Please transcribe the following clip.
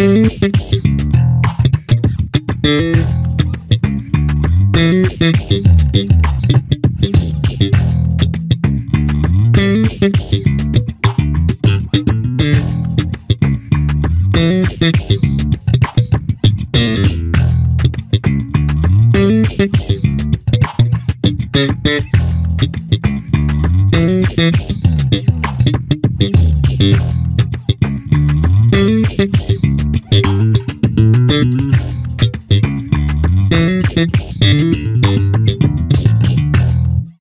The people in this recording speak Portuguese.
Thank you. Música